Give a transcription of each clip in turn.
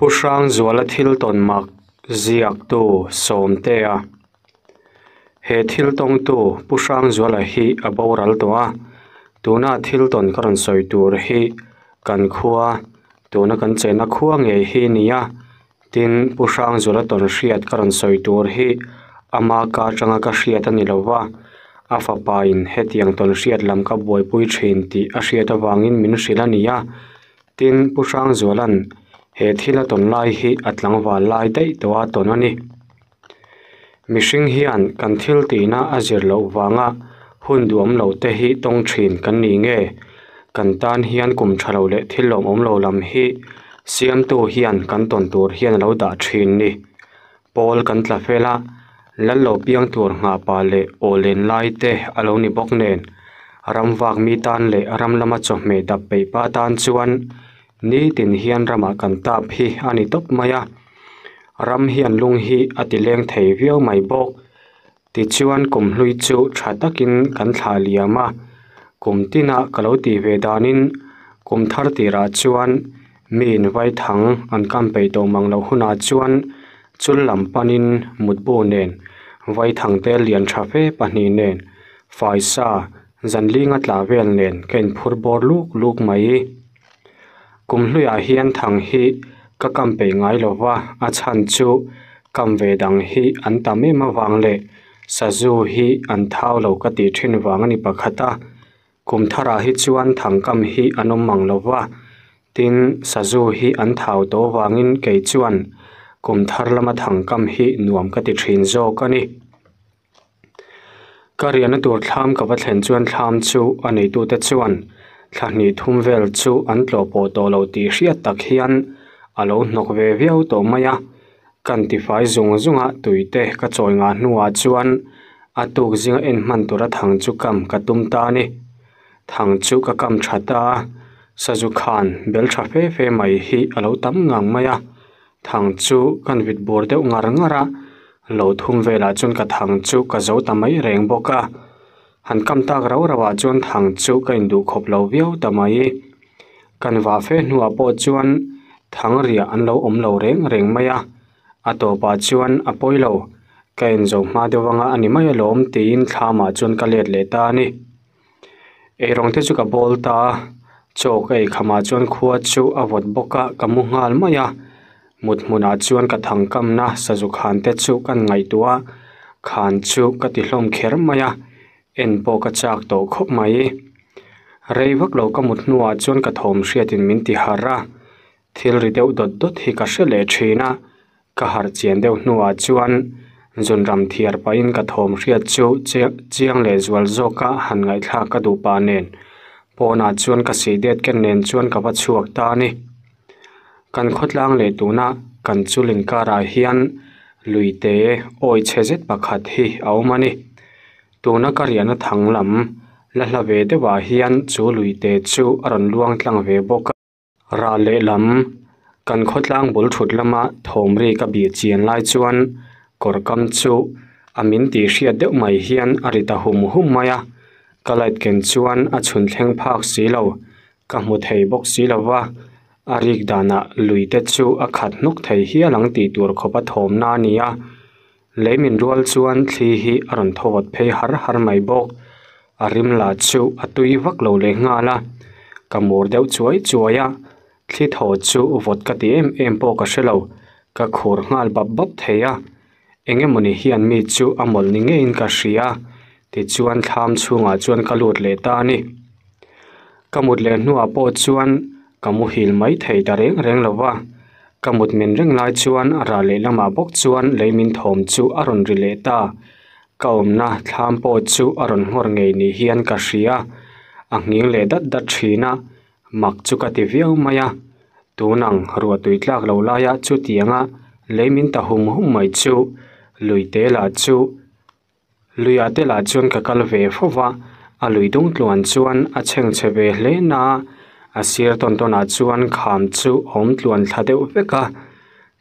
pusang zuala thil ton mak, ziak tu som te a. He thil tong tu pusang zuala hi aboral to a. Tuna thil ton karan soi tur hi, kan khuwa tuna kan chena khuwa nge hi nia tin pusang zuala ton hriat karan soi tur hi, ama ka changa ka hriat ani lova afa fa pa in hetiang ton hriat lam ka boi pui thin ti a hriat awangin min hrila nia tin pusang zualan he thila ton lai hi atlang wal lai dei to a ton ani. Mihring hian kan thil tina a zir lo wanga, hun duam lo te hi tong thin kan ni nge. Kan tan hian kum thalo le thil lom om lo lam hi, siam tu hian kan ton tur hian lo da thin ni. Pol kan tla fela, lal lo piang tur nga pa le olen lai te alo ni bok nen. Ram wak mi tan le ram lama chaw me dap pe pa tan chuan. Ni tin hian rama kan tap hi ani top maya ram hian lung hi ati leng thei viau mai bok ti chuan kum hlui chu tha takin kan thla liama kum tina kalo ti ve danin kum thar ti ra chuan min vai thang an kam pe to mang lo huna chuan chul lam panin mut bu nen vai thang te lian tha fe pani nen faisa zanlinga tla vel nen ken phur bor luk luk mai kum hluya hian thang hi ka kam pe ngai lo wa a chan chu kam ve dang hi an ta em mà wang le sa zu hi an thau lo ka ti thin wang ani pakhata kum thara hi chuan thang kam hi anom mang lo wa tin sa hi an thau to wangin ke chuan kum thar lama thang kam hi nuam ka ti thin zo ka ni kariana tur thlam ka wa thlen chuan thlam chu anei tu te chuan thlahni thum vel chu an tlo po to lo ti hriat tak hian. Alo nok ve viau to maya kan ti fai zung zunga ah tuite ka choi nga hnuwa chuan. Tuk zinga en man tura thang chu kam ka tum ta ni. Thang chu ka kam tha ta. Sa saju khan bel tha fe fe mai hi alo tam ngang maya thang chu kan vit bor deuh ngar ngara lo thum vela ah chun ka thang chu ka zo tamai reng boka han kam tak ro rawa chuan thang chu ka indu khop lo viau tamai kan wa fe hnuwa po chuan thang ria an lo om lo reng reng mai à. a to pa chuan lâu poilo ka in zo ma de wanga ani mai lom tin thlama chuan ka let le ta ni. E rong te chu ka bol ta. Chok ei khama chuan khuwa chu bốc cả boka ka mu mai à. Mut muna chuan ka thang kam na, sa zu khan te chu kan ngai tua. Khan chu ka ti hlom kher maya à en po ka chak to khop mai. Rei vak lo ka mut nuwa chuan ka thom hriatin min ti hara thil ri deuh dot dot hi ka hrele thina ka har chian deuh nuwa chuan. Zun ram thiar pa in ka thom hriat chu chiang le zual zoka han ngai thla ka du pa nen. Pawna chuan ka si det ken nen chuan ka va chuak ta ni. Kan khotlang le tuna kan chulin kara ah hian luite oi chezet pakhat hi aumani tuna kariana thanglam la hla ve de wa hian chu luite chu aron luang tlang ve bok ra le lam kan khotlang bul thut lama thomri ka bi chian lai chuan kor kam chu amin ti hriat deuh mai hian arita hum hum maya kalait ken chuan a chhun thleng phak si lo ka hmu thei bok si lawa arik dana luite chu a khat nok thei hi lang ti tur khopa thom na nia leimin rual chuan thli hi aron thawat phei har har mai bok arim la chu atui vak lo le nga la. Kamur deuh chuai chuaya thli thaw chu vot ka ti em em po ka hrelo ka khur ngal bap bap theya enge moni hian mi chu amol ni nge in ka hria ti chuan thlam chhunga chuan ka lut le ta ni. Kamut le hnuwa po chuan kamu hil mai thei ta reng reng lova kamut min reng lai chuan ra le lama bok chuan leimin thom chu aron ri le ta. Kaum na thlam po chu aron ngor ngei ni hian ka hria a. Nging le dat dat thina mak chu ka ti viau maya tunang ruwa tui tlak lo laya chu tianga. Leimin ta hum hum mai chu. Lui te la chu. Lui a te la chuan ka kal ve fowa a lui dung tluan chuan a cheng cheve hle na. A sir ton ton a chuan kham chu om tluan thla deuh veka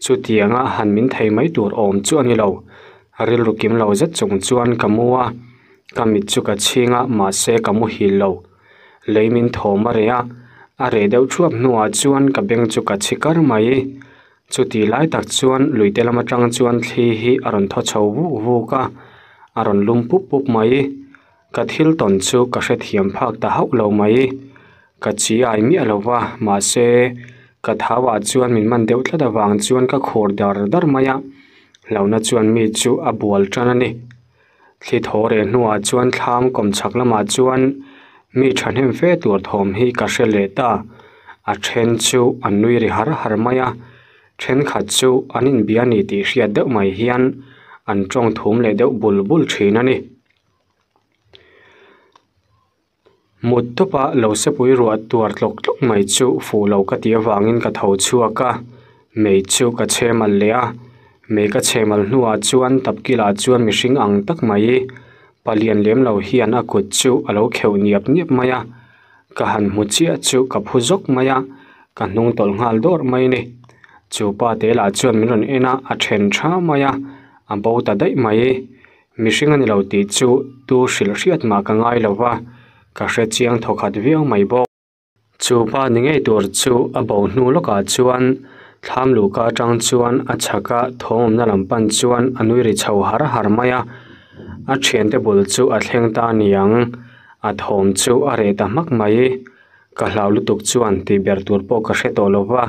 chu tianga han min thei mai tur om chu ani lo ril rukim lo zet chung chuan kamua kamit chu ka chinga ma se kamu hil lo leimin thoma rea a re deuh thuap hnuah chuan ka beng chu ka chikar mai chu ti lai tak chuan luite lama tang chuan thli hi aron tho chho vu vu ka aron lum pup pup mai ka thil ton chu ka hre thiam phak ta hau lo mai ka chi ai mi alo wa ma se ka thawa chuan min man deuh thlada wang chuan ka khor dar dar maya. Launa chuan mi chu a bual tan ani. Thli thore hnuah chuan thlam kom chhak lama chuan mi thanem fe tur thom hi ka hrele ta. A then chu an nui ri har har maya. Then kha chu anin biani ti hriat deuh mai hian an tawng thum le deuh bulbul thin ani. Mut topa lo se pui ruat tuar tlok tlok mai chu fu lo ka tia wangin ka tho chuaka mei chu ka chemal le a mei ka chemal hnuwa chuan, tapkila chuan mihring ang tak mai. Palian lem lo hian a kut chu alo kheu niap niap maya ka han mu chia chu ka phu zok nung ka hnung tol ngal dor mai ni. Chu pa te la chuan min ron ena a then tha maya a. Bo ta dai mai. Mihring ani lo ti chu tu hril hriat ma ka ngai lova ka she chiang thokhat viau mai bo chu pa ningai tur chu abo nu lo ka chuan tham lu ka tang chuan a chaka thom na lam pan chuan anui ri chho har har maya a thian te bul chu a thleng ta niang a thom chu a re ta mak mai ka hlau lu tuk chuan ti ber tur po ka she to lo wa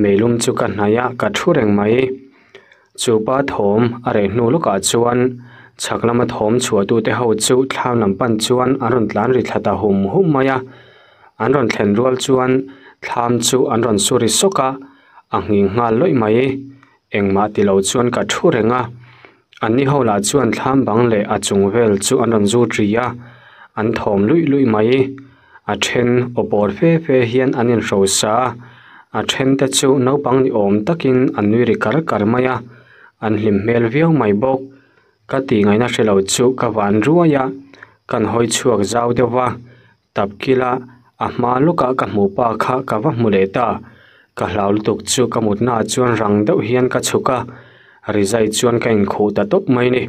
melum chu ka hnaya ka thu reng mai chu pa thom a re nu lo ka chuan chaklama thawm chhuwa tu te ho chu thlam lam pan chuan an ron tlan ri thlata hum hum maya an ron thlen rual chuan tham chu an ron suri soka a. Ngi ngal loi mai e. engma ti lo chuan ka thu renga an ni ho la chuan tham bang le a chung vel chu an ron zu tria an thawm lui lui mai e. a then opor fe fe hian anin ro sa a. Then te chu no bang ni om takin an nui ri kar kar maya an hlim mel viau mai bok ka ti ngai na hrelo chu ka van ruaya kan hoi chuak zau dewa tap kila, a hma luka ka hmu pa kha ka va hmu le ta. Ka hlaul tuk chu ka mut na chuan rang deuh hian ka chuka rizai chuan ka khổ ta top mai ni.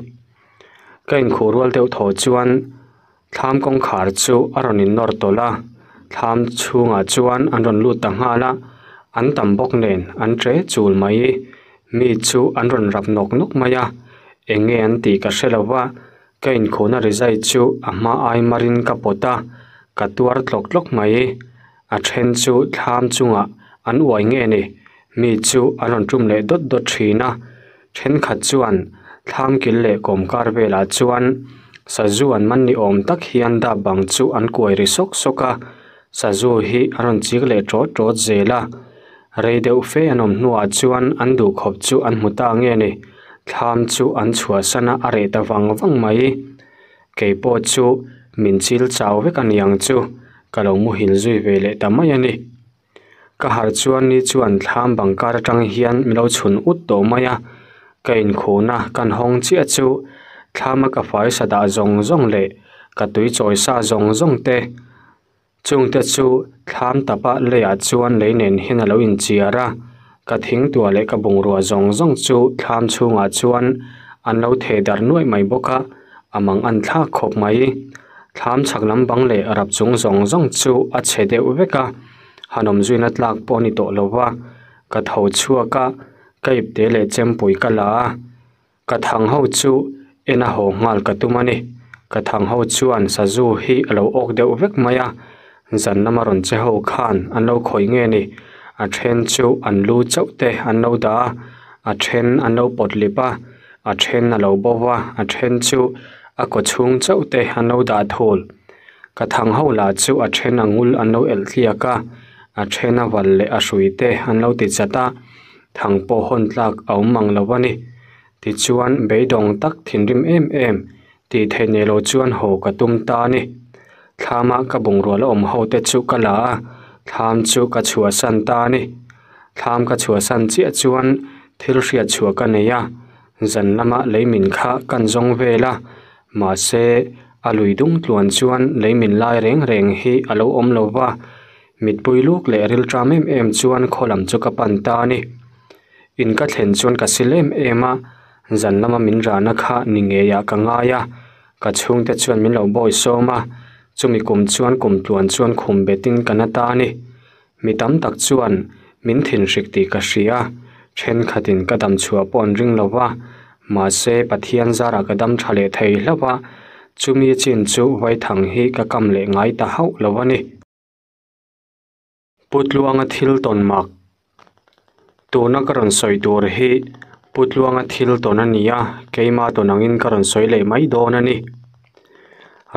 Ka in khu rual deuh tho chuan, thlam kong khar chu aron in nor tola thlam chunga chuan an ron lut ta nga la. An tam bok nen, an tre chul mai. Mi chu an ron rap nok nok maya enge an ti ka hrelawa ka in khuna rizai chu a hma ai marin ka pota, ka tuar tlok tlok mai e. a then chu thlam chunga an uai nge ni mi chu an ron tum le dot dot thina then khat chuan tham kil le kom kar vela chuan. Sazu an man ni om tak hian da bang chu an kuai ri sok soka sazu hi aron chik le tro tro zela. Reideu fe anom hnuwa chuan an du khop chu an hmuta nge ni thlam chu an chua sana a re ta wang wang mai. Keipo chu min chil chaw vek aniang chu kalo mu hil zui ve le ta mai ani. Ka har chuan ni chuan thlam bangkar tang hian milo chhun ut to maya kain khuna kan hong chi chu thlama ka fai sada zong zong le ka tui choi sa zong zong te. Chung te chu thlam tapa le a chuan leinen hin alo in chiara ka thing tua lệ ka bùng ruwa rong rong chu thlam chunga chuan an lo the dar nuai mai boka amang an thla khop mai. Thlam chhaklam bang lệ arab chung rong rong chu a che de veka hanom zuina tlak poni to lova ka tho chua cái kaip te chém chempui ka la ka thang ho chu ena ho ngal ka tumani ka thang ho chuan sa zu hi alo ok deuh vek maya zan namaron che ho khan an lo khoi nge ni a then chu an lu chau te an lo da. A then an lo pot lipa a. Then a lo bowa a. Then chu a ko chung chau te an lo da thol ka thang ho la chu a then angul an lo el thlia ka a. Then a wal le a hrui te an lo ti chata thang po hon tlak au mang lo wani ti chuan beidong tak thinrim em em. Ti theine lo chuan ho ka tum ta ni. Thlama ka bung ro om ho te chu ka la tham chu ka chua san ta ni. Tham ka chua san chi chuan. Thil ria chua ka neya zan lama leimin kha kan zong vela. Ma se alui dung tluan chuan. Leimin lai reng reng hi. Alo om lo wa mit pui luk le ril tram em em chuan. Kholam chu ka pan ta ni. In ka thlen chuan ka silem ema zan lama min rana kha ni nge ya ka nga ya. Ka chung te chuan min lo boy so ma chumi kum chuan kum tluan chuan khum betin kana ta ni. Mi tam tak chuan min thin hrik ti ka hria then khatin kadam chua pon ring lova ma se pathian zara kadam thale thei hlova chumi chin chu vai thang hi ka kam le ngai ta hau lovani putluanga thil ton mak. Tuna karon soi tur hi. Putluanga thil ton ania keima tonangin karon soi le mai don ani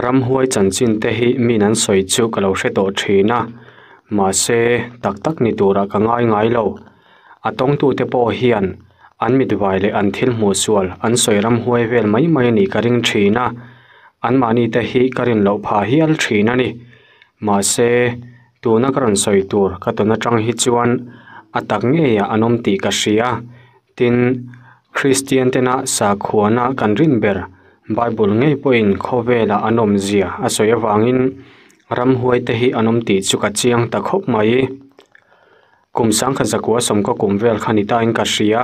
ram huai chanchin te hi minan soi chu kalo hre to thina ma se, tak tak ni tura ka ngai ngai lo. Atong tu te po hian an. Mi vai le an thil mu sual. An soi ram huai vel mai mai ni ka ring thina an mani te hi karin lo pha hi al thina ni. Ma se, tu na karan soi tur. Ka to na tang hi chuan atak nge ya anom ti ka shia tin christian tena sa khuana kan rin ber. Bible ngei poin khovela anom zia asoya wangin ram huai te hi anom ti chuka chiang ta khop mai kum sang kha zakwa som ko kum vel khani ta in ka ria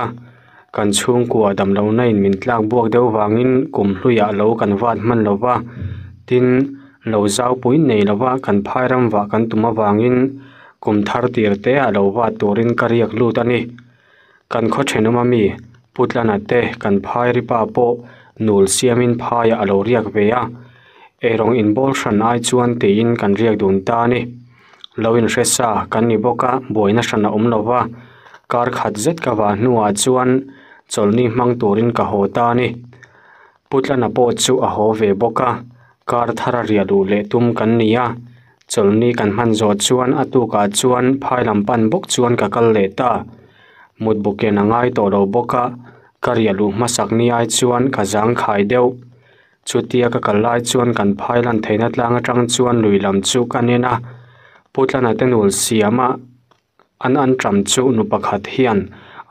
kan chung kwa dam lo na in min tlak buak deuh wangin kum hluya lo kan wat man lova tin lo zau pui nei lova kan phairam wa kan tuma wangin kum thar tir te a lo wa turin kariak lut ani kan kho thenuma mi putlana te kan phai ri pa po nul siamin phaya alo riak veya erong in bol hran ai chuan te in kan riak dun ta ni. Loin resa kan ni boka boina hran a om lova kar khat zet ka wa nuwa chuan cholni mang turin ka ho ta ni. Putlana po chu a ho ve boka kar thara ria du le tum kan ni nia cholni kan man zo chuan atu ka ah chuan phailam pan bok chuan ka kal le ta. Mut buke na ngai to lo boka karialu karyalu masakni ai chuan ka jang khai deuh chutia ka kalai chuan kan phailan theina tlang atang chuan luilam chu kanena. Putlana tenul siama. An an tram chu nu pakhat hian.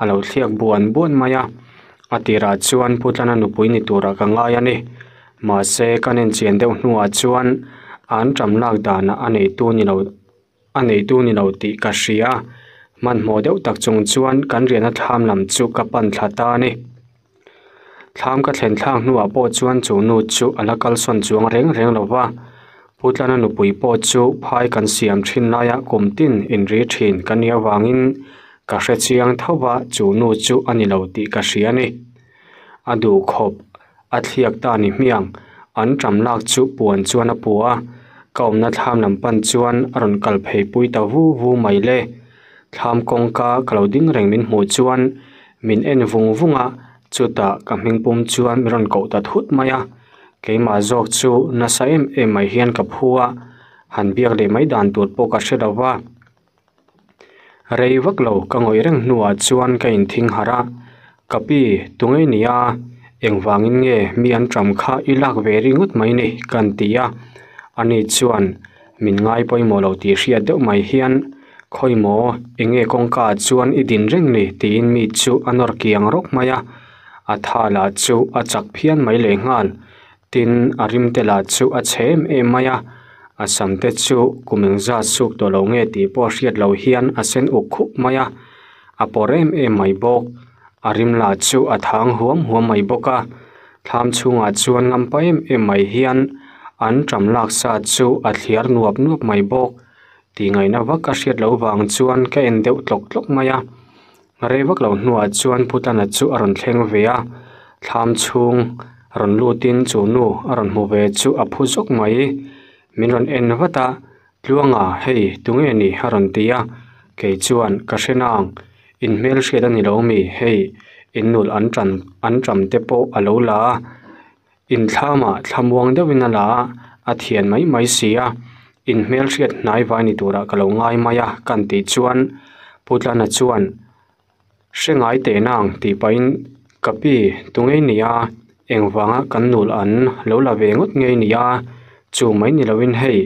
Alo thliak buan buan maya. Atira chuan putlana nu puini tura ka ngai ani e. ma se kanen chen deuh hnua chuan. An tram lak dana anei tu ni lo anei tu ni lo ti ka hria man hmo deuh tak chung chuan kan riana thlam lam chu ka pan thlata ni. Thlam ka thlen thlang hnuwa ah po chuan chu nu chu alakal son chuang reng reng lova putlana nu pui po chu phai kan siam thin naya ah kumtin in ri thin kan ya wangin ka hre chiang thowa chu nu chu ani lo ti ka hria ni. Adu khop a thliak ta ni miang an tram lak chu puan chuan a puwa kaum na tham lam pan chuan aron kal phei pui ta vu vu mai le thlam kong ka clouding reng min hmu chuan. Min en vung vunga chuta ka hming pum chuan miron ko ta thut maya keima zok chu na sa em em mai hian ka phua han biak le mai dan tur po ka hredawa rei vak lo ka ngoi reng nuwa chuan ka in thing hara kapi tungei nia engwangin nge mi an tram kha ilak ve ringut mai ni kan tia ani chuan, min ngai mồ lo ti sẽ deuh mai hian khoimo enge kongka chuan idin reng ni tin mi chu anor kiang rok maya a thala chu a chak phian mai le ngal, tin a rim te la chu a chem em maya a sam te chu kumeng za suk to lo nge ti po hriat lo hian a sen uk khup maya a porem em mai bok a rim la chu a thang huam huam mai boka, tham chunga chuan ngam pa em em mai hian, an tram lak sa chu a thliar nuap nuap mai bok ti ngai na wa ka hriat lo wang chuan ka en deuh tlok tlok maya. a ngare vak lo hnua chuan putana chu aron thleng ve a tham chung aron lutin chu nu aron mu ve chu a phu zok mai. Min ron en wata tluanga hei tunge ni haron tia. Ke chuan ka hrenang in mel hriat ani lo mi hei. In nul an tran an tram te po alo la. In thlama thlamuang deuhin ala a thian mai mai sia. In hmel hriat hnai vai ni tura ah ka lo ngai maya kan ti chuan putlana chuan hrengai te nang. Ti pain kapi tungei nia engwanga ah kan nul an lo la ve ngot ngei nia chu mai ni lovin hei.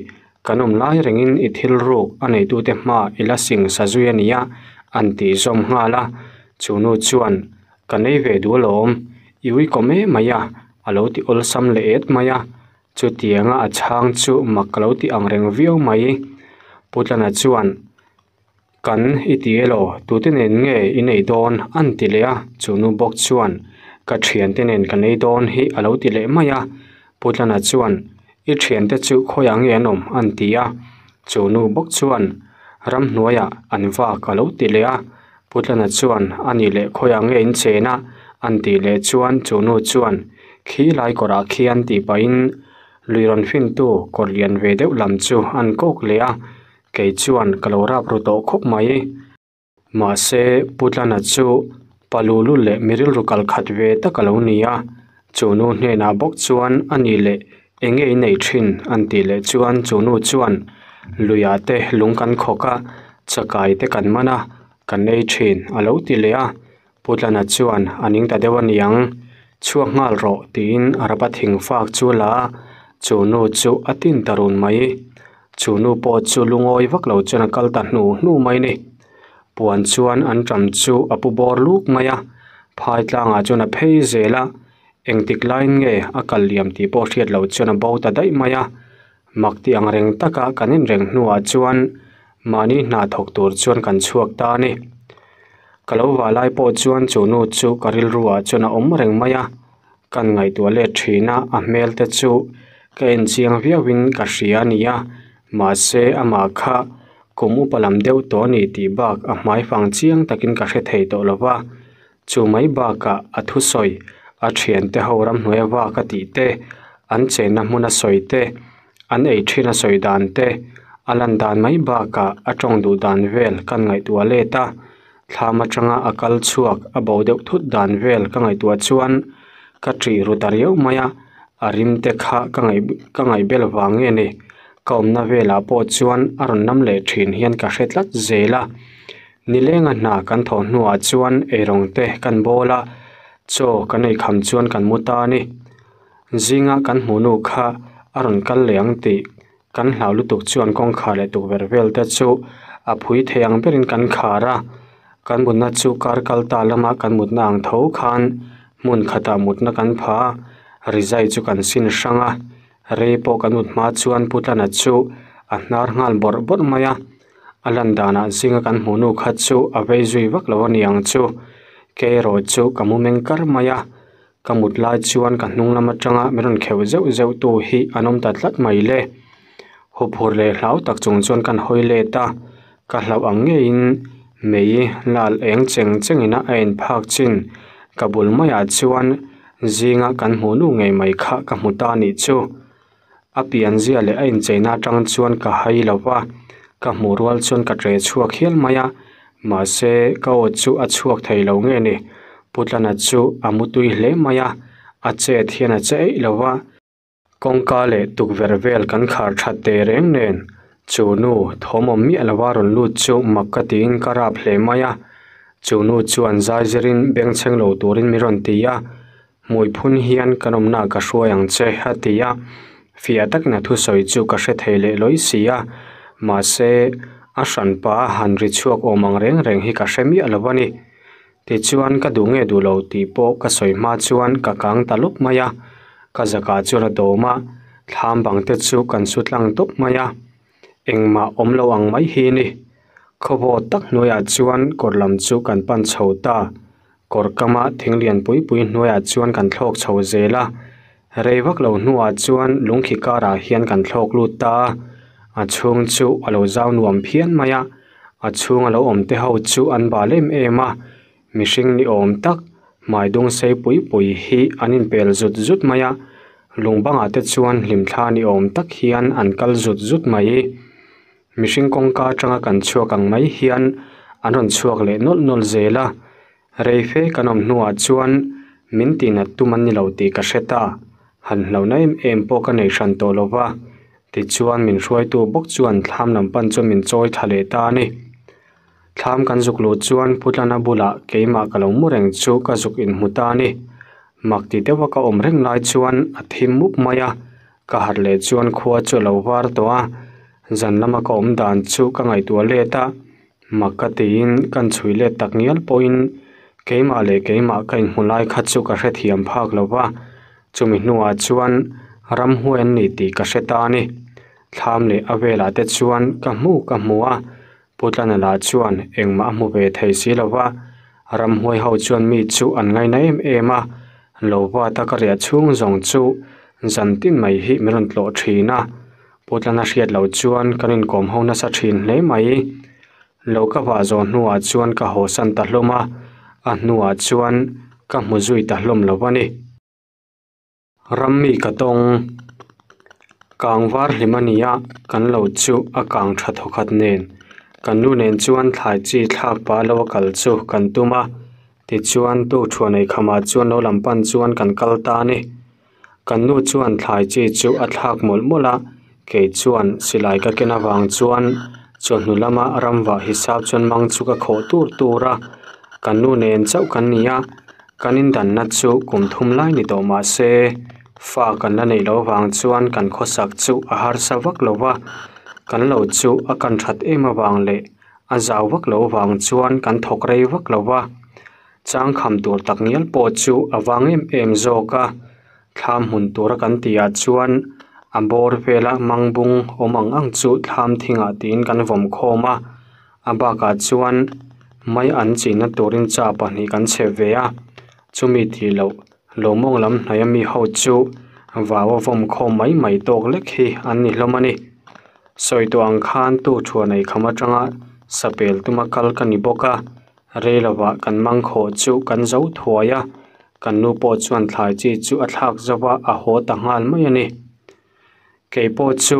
Kanum lai rengin ithil thil ruk anei tu te hma ila sing sa zuya nia an ti zom nga la chu nu chuan kanei ve du lom iwi kome maya alo ti ol sam le et maya chu tianga a chang chu maklo ti ang reng viau mai, putlana chuan, kan, itielo tutinen nge, inei don an tilea chunu bok chuan ka thian tenen kan ei don hi alo tile maya, putlana chuan i thian te chu, khoyang nge nom an tia chunu bok chuan, ram hnuaya an wa ka lo tilea putlana chuan, ani le khoyang nge in chena an ti le chuan, chunu chuan, khi lai kora khian ti pain in luiron fin tu korlian ve deuh lam chu, an kok le a ke chuan kalora pru to khop mai, ma se putlana chu palulu le miril rukal khat ve ta kalo nia chunu hne na bok chuan ani le enge nei thin, an ti le chuan chunu chuan luya te lungkan khoka chakai te kan mana kan nei thin alo ti le a putlana chuan aning ta dewan yang chuak ngal ro tin arapa thing fak chu la chunu chu atin tarun mai. Chunu po chu lungoi vak lo chana kal ta hnu hnu mai ni. Puan chuan an tam chu apu bor luk maya phai tlanga chuna phei zela engtik line nge akal liam ti po hriat lo chuna bo ta dai a. Makti ang reng taka kanin reng hnuwa chuan. Mani na thok tur chuan kan chuak ta ni. Kalo walai po chuan chunu chu karil ruwa chuna om reng maya kan ngai tua le thina a mel te chu ka en chiang viawin ka hria nia mà se ama kha kumu palam deuh to ni ti bak a hmai fang chiang takin ka hre thei to lova chu mai ba ka a thu soi, a thian te horam hnuai wa ka ti te. An che na hmuna soi te, an ei thina soi dan te. Alan dan mai ba ka a tong du dan vel kan ngai tu le ta. Thlama tanga akal chuak a bo deuh thut dan vel ka ngai tu chuan. Ka tri ru tar yeu maya arim te kha ka ngai ka ngai bel wange ni kaumna vela po chuan aron nam le thin hian ka hretlat zela. Nilenga na kan tho hnuwa chuan erong te kan bola. Cho kanei kham chuan kan muta ni zinga kan hmunu kha, aron kal leang ti. Kan hlau lutuk chuan kong kha le tu ver vel te chu. A phui theyang berin kan khara kan bunna chu kar kal ta lama kan mutna ang tho khan. Mun khata mutna kan pha rizai chu kan sin sanga re po kan ma chuan putana chu. A hnar ngal bor bor maya. Alan dana zinga kan hmunu kha chu. A vei zui vak lo niang chu. Ke ro chu kamu meng kar maya. Kamut lai chuan kan hnung lama tanga meron kheu zeu zeu tu hi anom ta tlat mai le. Huphur le hlau tak chung chuan kan hoi le ta. Ka hlau ang nge in. Mei lal eng cheng cheng ina ein phak chin. Kabul maya chuan zinga kan hmu nu ngei mai kha ka hmu ta ni chu. A pian zia le ein cheina tang chuan ka hai lova ka hmu rual chuan ka tre chuak hial maya ma se ka o chu a chuak thei lo nge ni. Putlana chu amutui hle mai a. A che thiana che ei lova kongka le tukver vel kan khar that te reng nen. Chunu thomom mi alwaron lu chu makatin karap hle maya chunu chuan zai zerin beng cheng lo turin miron tia a phun hian kanom na ka hruayang che hatia fia tak na thu soi chu ka hre theile loi sia ma se a hran pa han ri chuak omang reng reng hi ka hremi alawani ti chuan ka du nge du lo ti po ka soi ma chuan ka kang taluk maya ka zaka chura doma thlam bang te chu kan sutlang anh maya engma omlo ang mai hi ni. Khobo tak noya chuan korlam chu kan pan chhota korkama thinglian pui pui noya chuan kan thlok chho zela. Reivak lo hnuwa chuan lungkhi kara hian kan thlok lut ta. A chung chu alo zau nuam phian maya. A chung alo om te ho chu an ba lem ema mihring ni om tak. Mai dung sei pui pui hi anin pel zut zut maya. Lungbanga te chuan hlim thla ni awm tak hian an kal zut zut mai. Mihring kongka tanga kan chuak ang mai hian. An ron chuak le nol nol zela reife kanom hnuah chuan, min tina tuman ni lo ti ka hreta han hlo na em em bỏ ka nei hran to lova ti chuan min hruai tu bốc chuan thlam lam pan chu min chawi thale ta ni. Thlam kan zuk lu chuan putlana bula keima ah kalong mureng chu ka zuk in muta ni. Makti dewa ka om reng lai chuan a thim mup maya ka har le chuan khuwa chu lo war to a. Zan lama ka om dan chu ka ngai tu le ta. Makatin kan chui le tak ngial poin keima le keima kain hulai kha chu ka hre thiam phak lo lova chumi hnuwa chuan ram huan ni ti ka hreta ni. Thlam le avela te chuan ka hmu ka hmuwa putlan la chuan engma hmu ve thei si lova ram huai ho chuan mi chu an ngai na em ema lowa ta ka ria chung zong chu. Zan tin mai hi meron tlo thina putlana hriat lo chuan kanin kom ho na sa thin hle mai. Lo ka wa zo nuwa chuan ka ho san ta hloma a nuwa chuan ka mu zui ta hlom lo wani rammi ka tong. Kang var hlim ani a, kan lo chu a kang tha thokhat nen. Kan lu nen chuan thlai chi thlak pa lo kal chu kan tuma ti chuan tu thuanei khama chuan lo lampan chuan kan kal ta ni. Kan nu chuan thlai chi chu a thlak mol mola ke chuan silai ka kena wang chuan. Chuan nu lama ramwa hisab chuan mang chu ka kho tur tura kan lu nen chau kan nia kanin dan na chu kum thum lai ni to ma se. Fa kan la nei lo wang chuan kan kho sak chu a har savak lo wa kan lo chu a kan that em a wang le a zau vak lo wang chuan kan thok rei vak lo wa chang kham tur tak nial po chu awang em em zo ka tham hun tur kan tia chuan. A bor vela mangbung omang ang chu tham thinga tin kan vom khoma a. Ka chuan mai an china turin cha pa ni kan che ve a chumi thi lo lo mong lam hnai mi ho chu. Vawa vom kho mai mai tok lek hi an ni hlomani soi to ang khan tu thua nei khama tanga sapel tuma kal ka ni boka re lawa kan mang kho chu kan zo thuaya kan nu po chuan thlai chi chu a thlak zawa a ho ta ngal mai ani ke po chu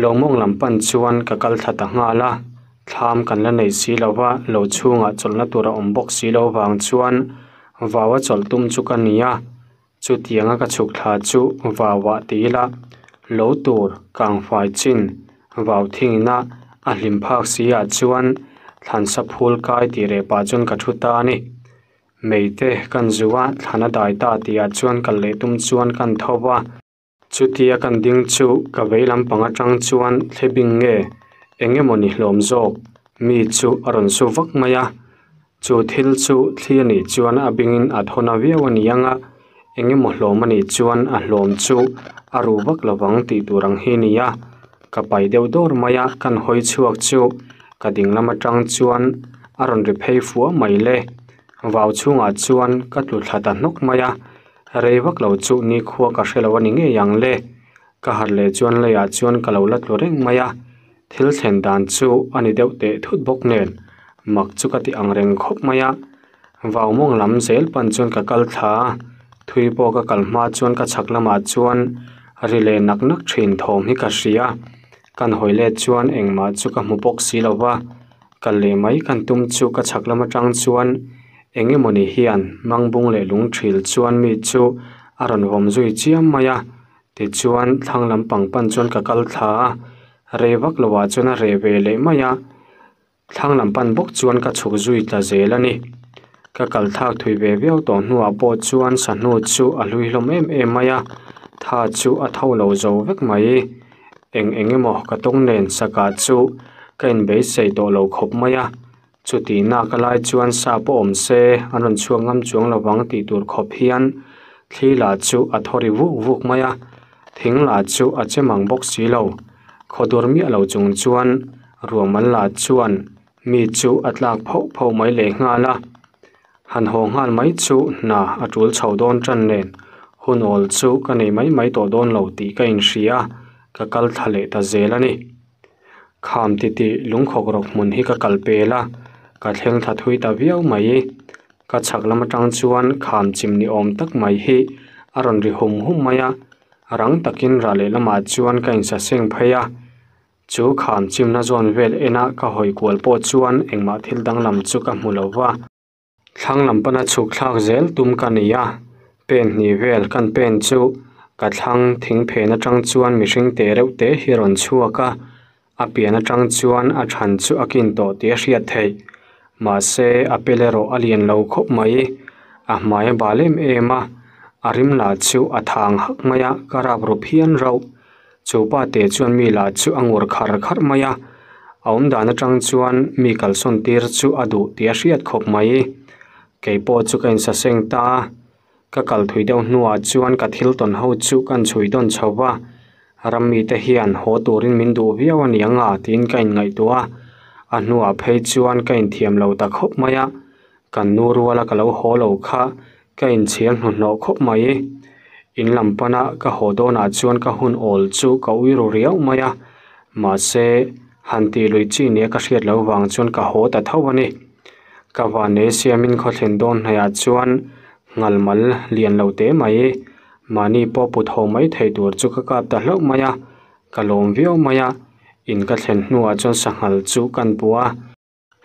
lomong lampan chuan ka kal tha ta ngala tham kan la nei si lawa lo chunga cholna tura om box si lo wang chuan wawa chol tum chu kan nia chu tianga ka chuk thla chu wawa tila lo tur, kang fai chin vào thing na, a hlim phak sia chuan, thlan sa phul kai ti re pa chun ka thu ta ni. Meite kan zuwa, thana dai ta tia chuan kal le tum chuan kan thowa chu tia kan ding chu, ka veilam panga tang chuan thlebing nge enge moni hlom zok mi chu aron su vak maya. Chu thil chu thliani chuan a bingin a thona viawani anga enge mo hlom ani chuan a hlom chu a ru vak lawang ti turang hi ni nia ka pai deuh dawr maya kan hoi chuak chu. Ka ding lama tang chuan a ron ri phei fuwa mai le. Vau chunga chuan ka tlu thla thlata hnok maya. Rei vak lo chu ni khuwa ka hrelo ani nge yang le. Ka har le chuan le ya chuan ka lo la tlu reng maya thil sen dan chu ani deuh te thut bok nen. Mak chu ka ti ang reng khop maya vaw mong lam zel pan chuan ka kal tha thui po ka kal ma chuan ka chak lama chuan, ri le nak nak thin thawm hi ka hria kan hoile chuan engma chu ka hmu bok si lowa kal le mai kan tum chu ka chak lama tang chuan. Enge moni hian mangbung le lung thil chuan mi chu aron hom zui chiam maya ti chuan thlang lampang pan chuan ka kal tha rewak lowa chuan a re ve le maya thlang lampan bok chuan ka chuk zui tla zel ani ka kal thak thui ve viau to hnuwa po chuan sa hnu chu a hlui hlom em em maya tha chu a tho lo zo vek mai eng enge mo ka tong nen saka chu. Kain be sei to lo khop maya chu ti na ka lai chuan sa po om se. Anon chuang ngam chuang lawang ti tur khop hian. Thli la chu a thori vuk vuk maya thing la chu a chemang bốc si lo. Khodur mi alo chung chuan ruamal la chuan mi chu atlak pho pho mai le nga la han ho ngal mai chu na atul chho don tran nen hun ol chu ka nei mai mai to don lo ti ka in ria ka kal thale ta zelani kham ti ti lung khok rok mun hi ka kal pela ka thleng tha thui ta viau mai ka chak lama tang chuan kham chim ni om tak mai hi aron ri hum hum maya rang takin ra le lama chuan ka in sa seng phaya. Chu kham chim na zon vel ena ka hoi kual po chuan engma thil dang lam chu ka hmu lo wa. Thlang lam pana chuk thlak zel tum ka ni niya pen ni vel kan pen chu. Ka thlang thing phe na tang chuan mihring te reuh te hi ron chuaka a pian atang chuan a than chu akin to te hriat thei. Ma se a pelero alien lo khop mai. A hmai balem ema arim la chu a thang hak maya karab ro phian ro chu pa te chuan mi la chu angur khar khar maya aum dana tang chuan mi kal son tir chu adu te hriat khop mai ke po chu kain sa seng ta ka kal thui deuh hnuah chuan ka thil ton ho chu kan chui don chowa rammi te hian ho turin min du viaw ani anga tin kain ngai tua a hnua phei chuan kain thiam lo ta khop maya kan nu ruala ka lo ho lo kha kain chiang hnu hno khop mai in lampana ka ho dona chuan ka hun ol chu ka ui ro riau maya à. ma se han ti lui chi ne ka hriat lo wang chuan ka haw ta tho ani ka van ne siamin khaw thlen dawn hnaiah à chuan ngalmal lian lo te mai mani po put ho mai thei tur chu ka kap ta hleuh mai à. a ka lawm viau mai a in ka thlen chuyện chuan sanghal chu kan bua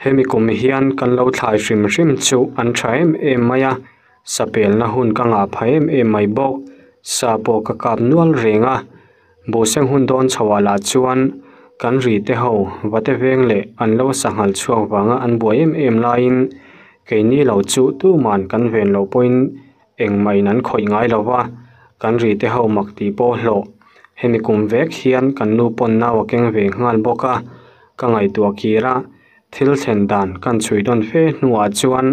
hemi kum hian kan lo thlai hrim hrim chu an tha em em mai a sapel na hun ka nga pha em em mai bawk. Sa po ka kap nual renga. Bo seng hun don chawala chuan kan ri te ho. Vate veng le an lo sangal chuang wanga an bua em em lain ke ni lo chu tu man kan ven lo point eng mai nan khoi ngai lova kan ri te ho mak ti po hlo hemi kum vek hian kan nu pon na wa keng ve ngal boka ka ngai tua kira thil thlen dan kan chui don fe nuwa chuan.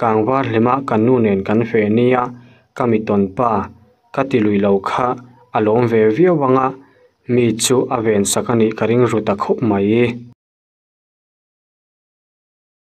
kangwar lema kanu nen kan fe nia kamiton pa katilui lo kha alom ve viawanga mi chu aven sakani karing ruta khop mai